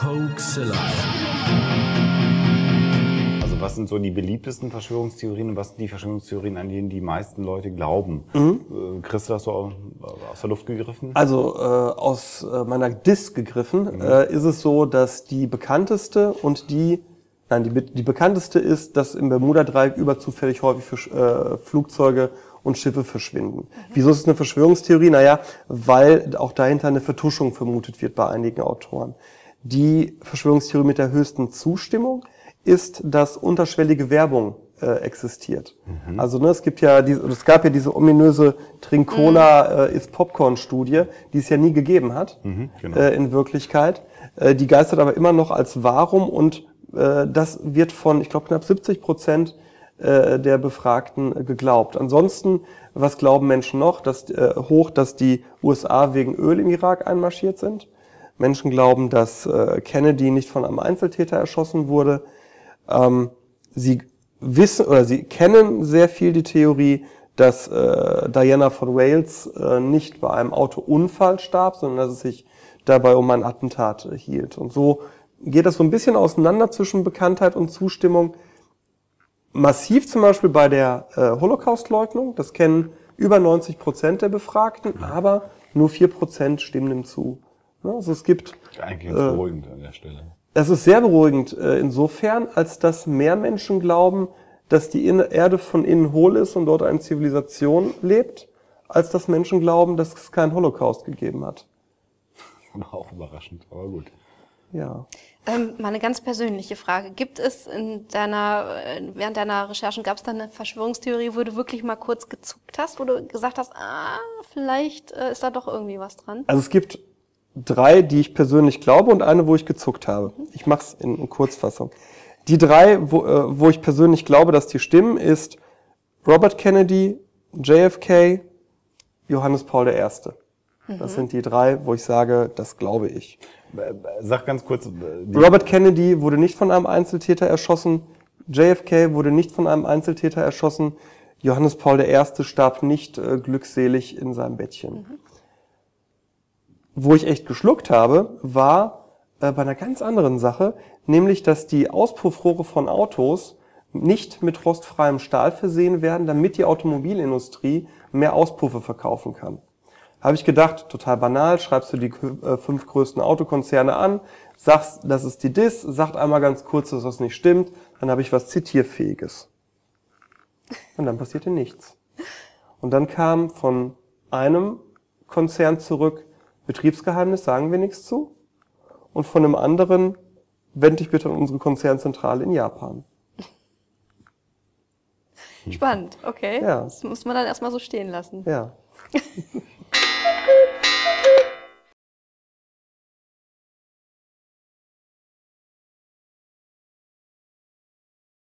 Hoaxilla. Also was sind so die beliebtesten Verschwörungstheorien und was sind die Verschwörungstheorien, an denen die meisten Leute glauben? Mhm. Kriegst du das so aus der Luft gegriffen? Also äh, aus äh, meiner Disk gegriffen mhm. äh, ist es so, dass die bekannteste und die Nein, die, die bekannteste ist, dass im Bermuda-Dreieck überzufällig häufig für, äh, Flugzeuge und Schiffe verschwinden. Mhm. Wieso ist es eine Verschwörungstheorie? Naja, weil auch dahinter eine Vertuschung vermutet wird bei einigen Autoren. Die Verschwörungstheorie mit der höchsten Zustimmung ist, dass unterschwellige Werbung äh, existiert. Mhm. Also ne, es gibt ja diese, es gab ja diese ominöse Trinkona mhm. äh, ist Popcorn-Studie, die es ja nie gegeben hat mhm, genau. äh, in Wirklichkeit. Äh, die geistert aber immer noch als Warum und äh, das wird von, ich glaube, knapp 70 Prozent äh, der Befragten geglaubt. Ansonsten, was glauben Menschen noch? Dass, äh, hoch, dass die USA wegen Öl im Irak einmarschiert sind. Menschen glauben, dass äh, Kennedy nicht von einem Einzeltäter erschossen wurde. Ähm, sie wissen oder sie kennen sehr viel die Theorie, dass äh, Diana von Wales äh, nicht bei einem Autounfall starb, sondern dass es sich dabei um ein Attentat hielt. Und so geht das so ein bisschen auseinander zwischen Bekanntheit und Zustimmung. Massiv zum Beispiel bei der äh, Holocaust-Leugnung, das kennen über 90 Prozent der Befragten, aber nur 4 Prozent stimmen dem zu. Also es gibt. Eigentlich äh, beruhigend an der Stelle. Das ist sehr beruhigend äh, insofern, als dass mehr Menschen glauben, dass die Erde von innen hohl ist und dort eine Zivilisation lebt, als dass Menschen glauben, dass es keinen Holocaust gegeben hat. Auch überraschend, aber gut. Ja. Ähm, mal eine ganz persönliche Frage. Gibt es in deiner, äh, während deiner Recherchen, gab es da eine Verschwörungstheorie, wo du wirklich mal kurz gezuckt hast, wo du gesagt hast, ah, vielleicht äh, ist da doch irgendwie was dran? Also es gibt drei, die ich persönlich glaube und eine, wo ich gezuckt habe. Ich mache es in, in, Kurzfassung. Die drei, wo, äh, wo ich persönlich glaube, dass die stimmen, ist Robert Kennedy, JFK, Johannes Paul I. Das mhm. sind die drei, wo ich sage, das glaube ich. Sag ganz kurz. Robert Kennedy wurde nicht von einem Einzeltäter erschossen. JFK wurde nicht von einem Einzeltäter erschossen. Johannes Paul I. starb nicht äh, glückselig in seinem Bettchen. Mhm. Wo ich echt geschluckt habe, war äh, bei einer ganz anderen Sache, nämlich, dass die Auspuffrohre von Autos nicht mit rostfreiem Stahl versehen werden, damit die Automobilindustrie mehr Auspuffe verkaufen kann. Habe ich gedacht, total banal, schreibst du die äh, fünf größten Autokonzerne an, sagst, das ist die DIS, sagt einmal ganz kurz, dass das nicht stimmt, dann habe ich was Zitierfähiges. Und dann passierte nichts. Und dann kam von einem Konzern zurück, Betriebsgeheimnis, sagen wir nichts zu. Und von einem anderen, wende dich bitte an unsere Konzernzentrale in Japan. Spannend, okay. Ja. Das muss man dann erstmal so stehen lassen. Ja.